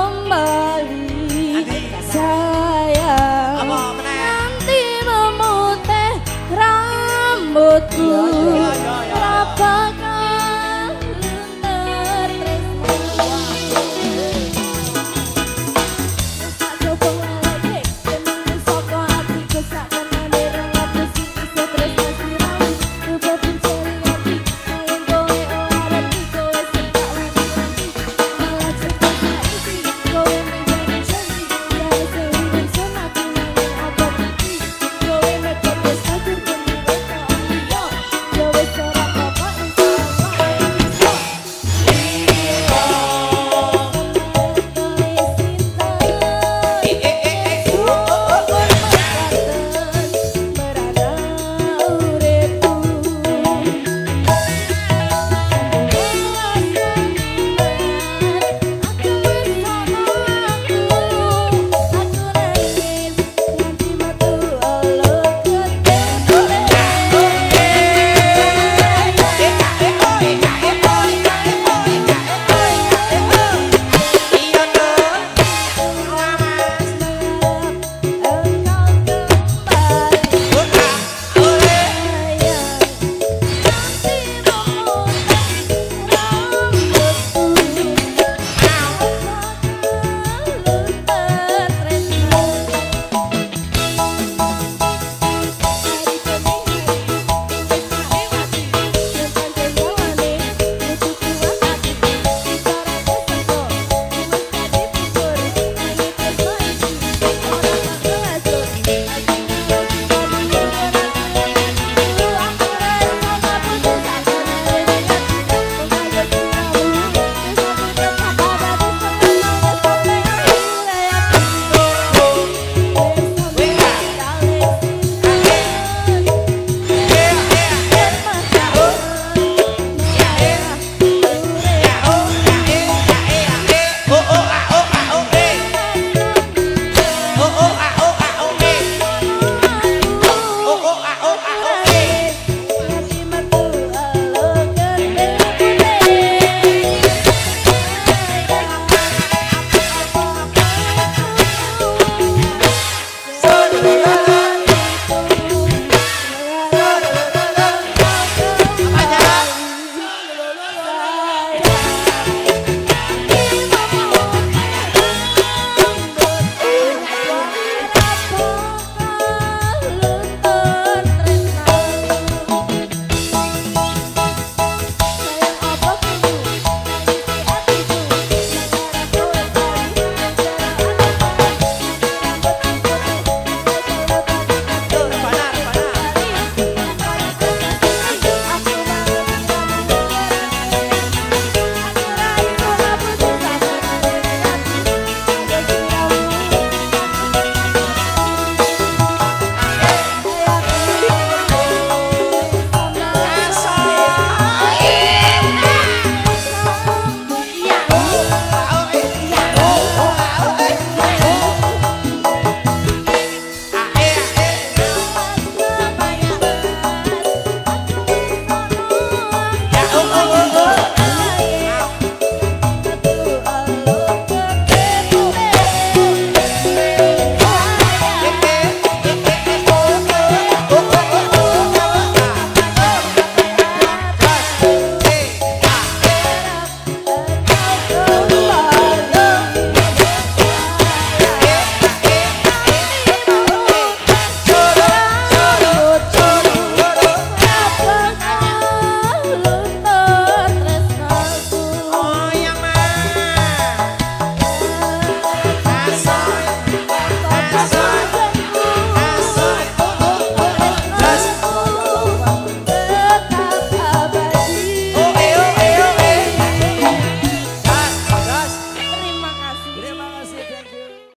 kembali